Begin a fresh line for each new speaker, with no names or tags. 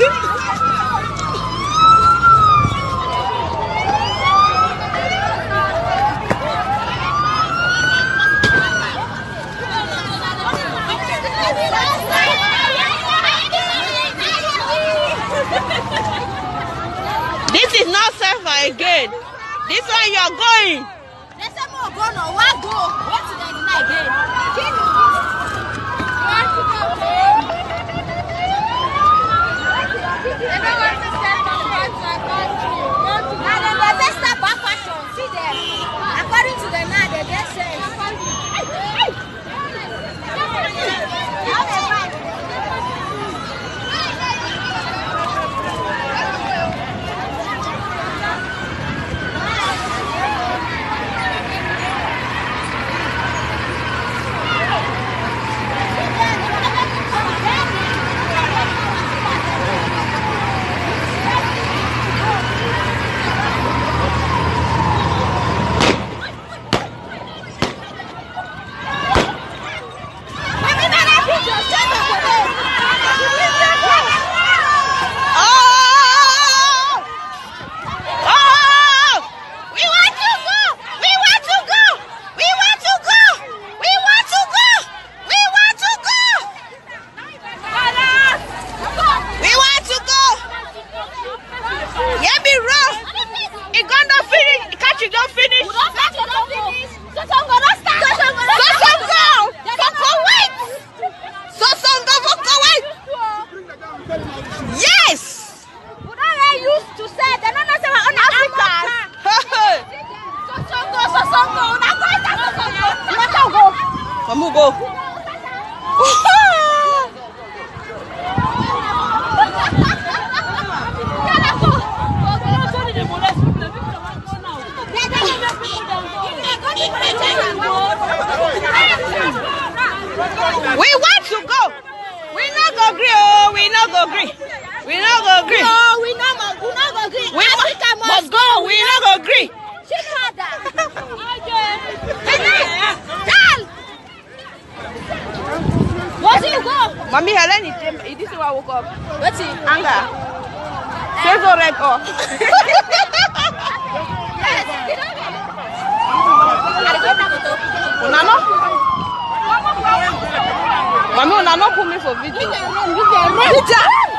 This is not safe again. This one you are going. They say, Mo, go no, what go? What did I again? Yes! But I used to say they don't know on Africa. Sosongo, so so go ita Sosongo. Na go go. Mamu go. We want to go we no go gree oh we no go gree we no go gree no we no go we no go gree we africa must, must go we no go gree. chinada tal wetin you go. mami helen e dey e dey say wa woke up. wetin anger say so red off. una no mami una no 你家，你家，你家。